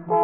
you